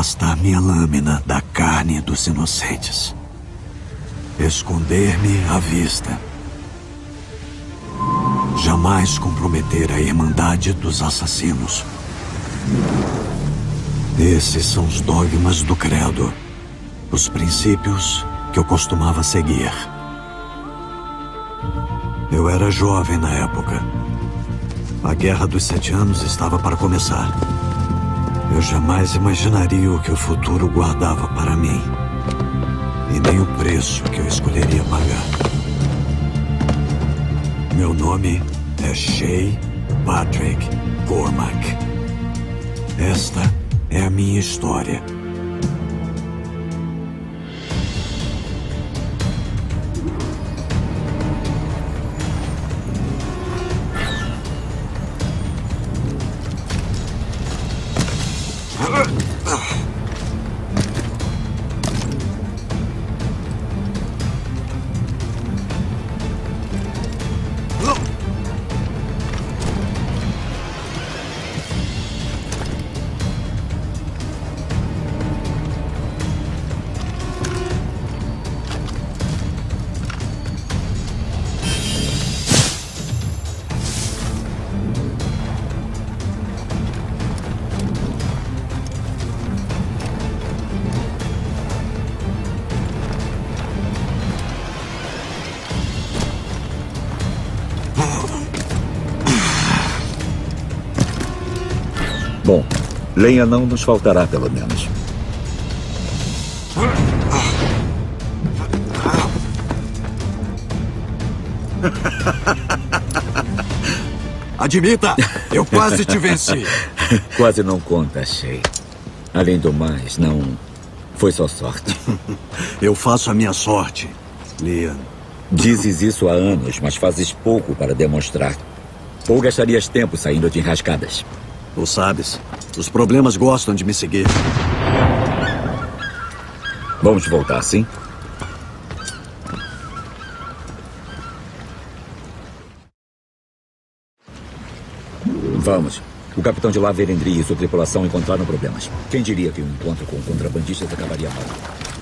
afastar minha lâmina da carne dos inocentes. Esconder-me à vista. Jamais comprometer a irmandade dos assassinos. Esses são os dogmas do credo. Os princípios que eu costumava seguir. Eu era jovem na época. A Guerra dos Sete Anos estava para começar. Eu jamais imaginaria o que o futuro guardava para mim. E nem o preço que eu escolheria pagar. Meu nome é Shay Patrick Cormac. Esta é a minha história. Lenha não nos faltará, pelo menos. Admita, eu quase te venci. quase não conta, Shay. Além do mais, não foi só sorte. eu faço a minha sorte, Liam. Dizes isso há anos, mas fazes pouco para demonstrar. Ou gastarias tempo saindo de enrascadas. Tu sabes, os problemas gostam de me seguir. Vamos voltar, sim? Vamos. O capitão de Laverendri e sua tripulação encontraram problemas. Quem diria que um encontro com contrabandistas acabaria mal?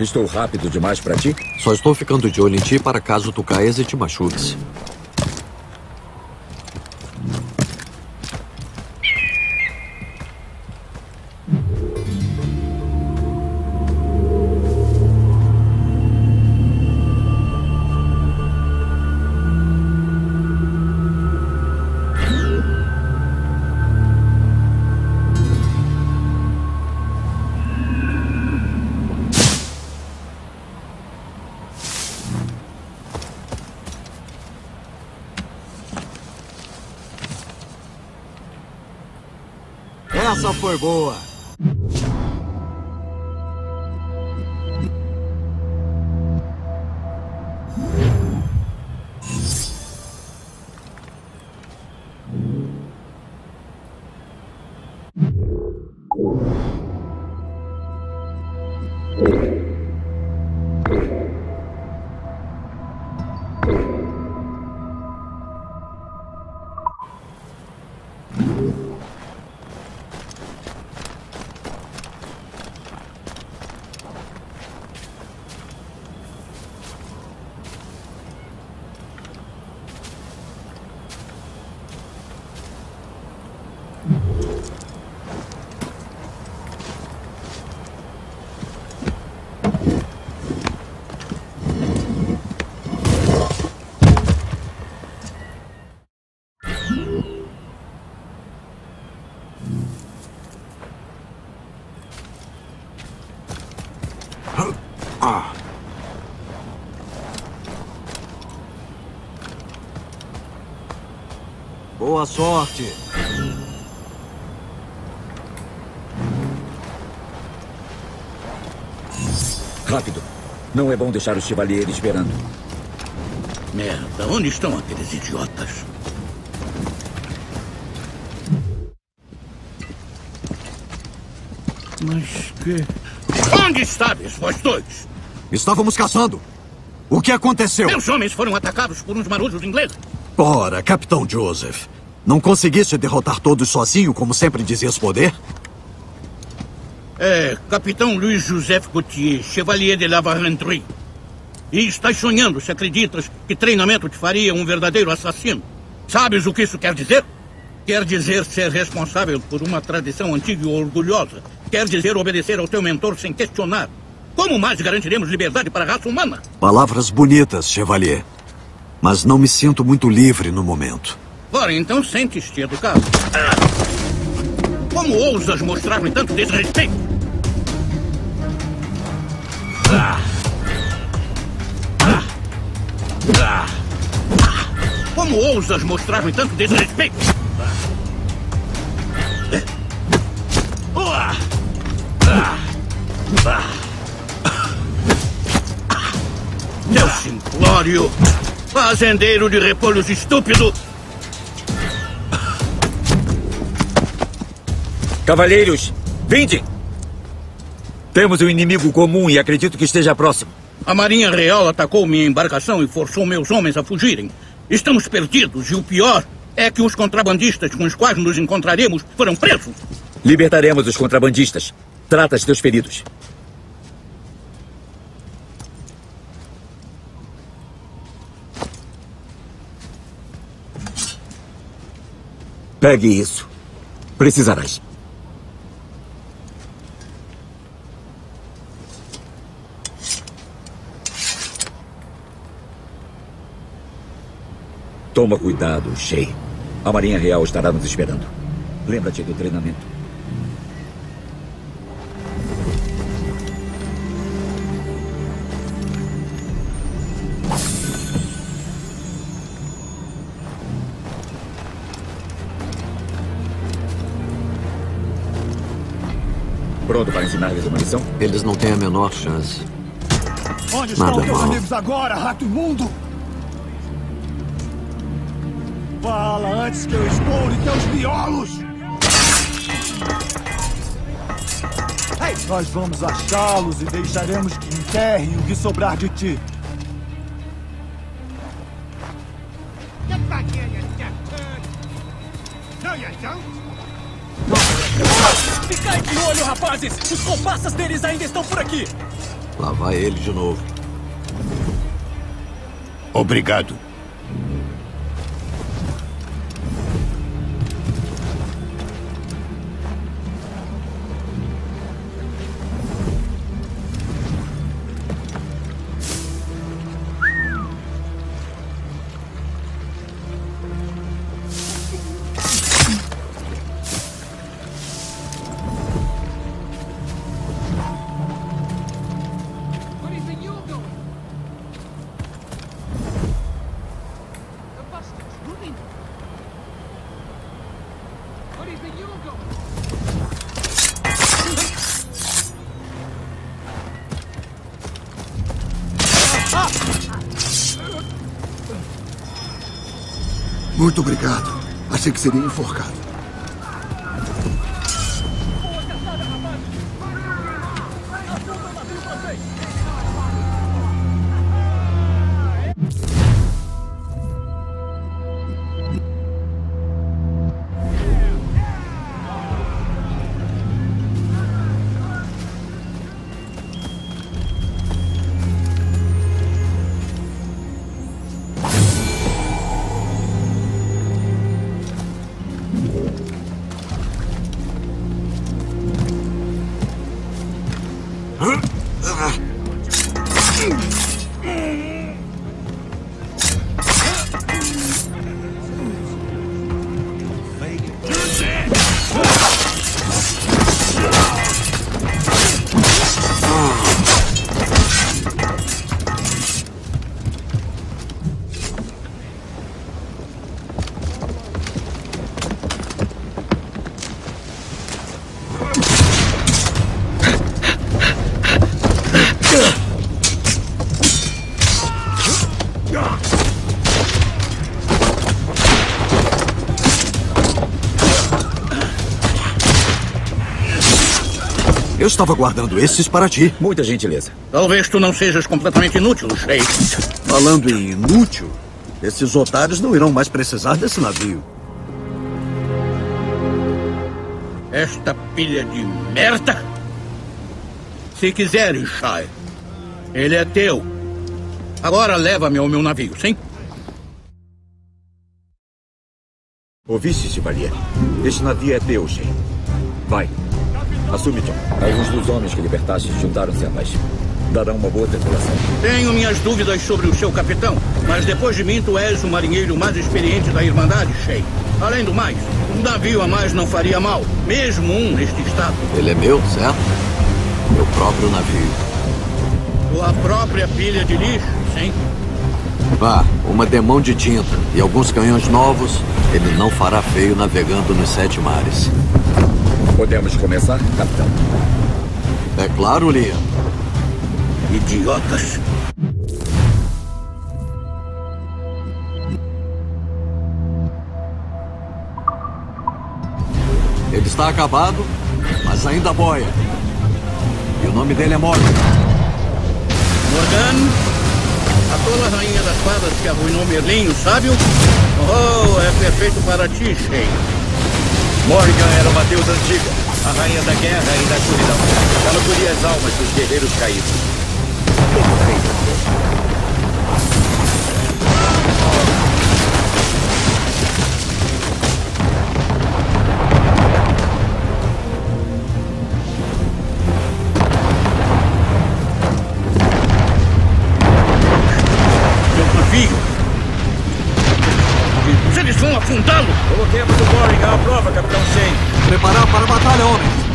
Estou rápido demais para ti? Só estou ficando de olho em ti para caso tu caias e te machuques. Essa foi boa. Boa sorte. Rápido. Não é bom deixar o Chevalier esperando. Merda, onde estão aqueles idiotas? Mas que. Onde estáveis, vós dois? Estávamos caçando. O que aconteceu? Meus homens foram atacados por uns marujos ingleses. Ora, Capitão Joseph. Não conseguiste derrotar todos sozinho, como sempre dizias poder? É, Capitão Luiz Joseph Gauthier, Chevalier de la Varendrie. E estás sonhando se acreditas que treinamento te faria um verdadeiro assassino. Sabes o que isso quer dizer? Quer dizer ser responsável por uma tradição antiga e orgulhosa. Quer dizer obedecer ao teu mentor sem questionar. Como mais garantiremos liberdade para a raça humana? Palavras bonitas, Chevalier. Mas não me sinto muito livre no momento. Ora, então sente-te educado. Como ousas mostrar-me tanto desrespeito? Como ousas mostrar-me tanto desrespeito? Seu simplório! Fazendeiro de repolhos estúpido! Cavalheiros, vinde! Temos um inimigo comum e acredito que esteja próximo. A Marinha Real atacou minha embarcação e forçou meus homens a fugirem. Estamos perdidos e o pior é que os contrabandistas com os quais nos encontraremos foram presos. Libertaremos os contrabandistas. Trata de teus feridos. Pegue isso. Precisarás. Toma cuidado, Shay. A Marinha Real estará nos esperando. Lembra-te do treinamento. Pronto para ensinar-lhes uma lição? Eles não têm a menor chance. Onde estão Nada teus mal. amigos agora, rato imundo? Fala antes que eu explore teus miolos! Nós vamos achá-los e deixaremos que enterrem o que sobrar de ti. Ficai de olho, rapazes! Os comparsas deles ainda estão por aqui! Lá vai ele de novo. Obrigado. Muito obrigado. Achei que seria enforcado. Estava guardando esses para ti. Muita gentileza. Talvez tu não sejas completamente inútil, Sheik. Falando em inútil, esses otários não irão mais precisar desse navio. Esta pilha de merda? Se quiseres, Shai, ele é teu. Agora leva-me ao meu navio, sim? Ouviste, Chevalier? Este navio é teu, Shen. Vai. Assume, John. Alguns dos homens que libertaste juntaram-se a nós. Darão uma boa tripulação. Tenho minhas dúvidas sobre o seu capitão, mas depois de mim tu és o marinheiro mais experiente da Irmandade, Sheik. Além do mais, um navio a mais não faria mal, mesmo um neste estado. Ele é meu, certo? Meu próprio navio. Tua própria pilha de lixo, sim? Vá, uma demão de tinta e alguns canhões novos, ele não fará feio navegando nos sete mares. Podemos começar, capitão? É claro, Liam. Idiotas. Ele está acabado, mas ainda boia. E o nome dele é Morgan. Morgan, a tola rainha das fadas que arruinou Merlin, o sábio? Oh, é perfeito para ti, Sheik. Morrigan era uma deusa antiga, a rainha da guerra e da escuridão. Ela colhia as almas dos guerreiros caídos. Meu vão afundá-lo, Coloquemos o Morrigan à prova, capitão Shen. Preparar para a batalha, homens.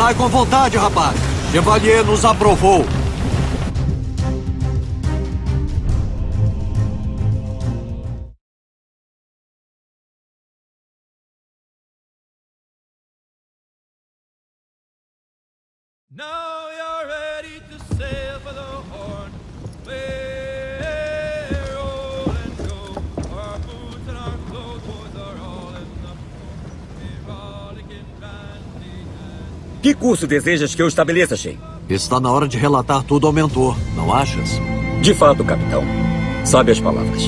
Cantai com vontade, rapaz. Chevalier nos aprovou. Que curso desejas que eu estabeleça, Shen? Está na hora de relatar tudo ao mentor, não achas? De fato, capitão. Sabe as palavras.